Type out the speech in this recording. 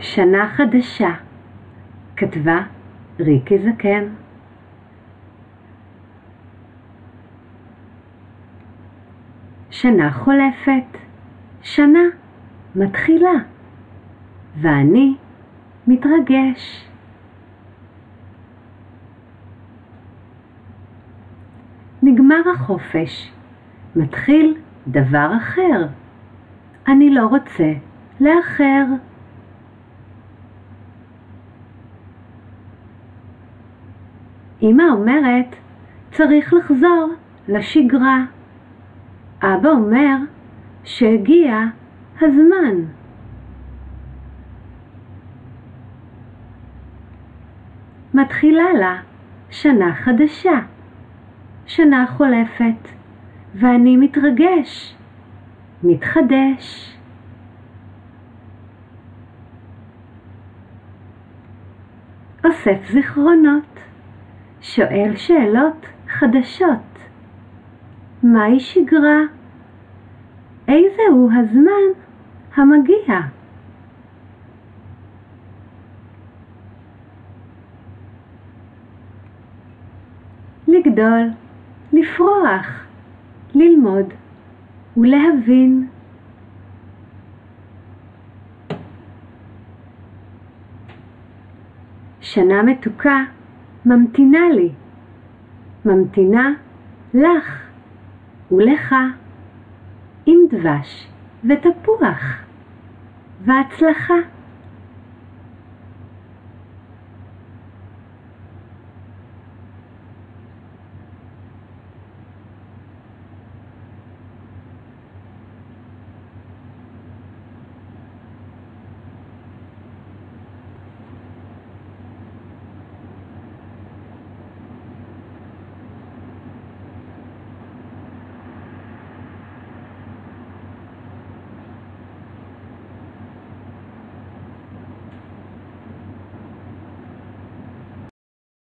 שנה חדשה, כתבה ריקי זקן. שנה חולפת, שנה מתחילה, ואני מתרגש. נגמר החופש, מתחיל דבר אחר. אני לא רוצה לאחר. אמא אומרת, צריך לחזור לשגרה. אבא אומר שהגיע הזמן. מתחילה לה שנה חדשה, שנה חולפת, ואני מתרגש, מתחדש. אוסף זיכרונות, שואל שאלות חדשות. מהי שגרה? איזה הוא הזמן המגיע? לגדול, לפרוח, ללמוד ולהבין. שנה מתוקה ממתינה לי, ממתינה לך ולך, עם דבש ותפוח, והצלחה.